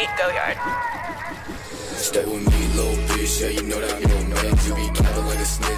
hate Goyard. Stay with me, little bitch, yeah, you know that I'm your man. You be capping like a snake.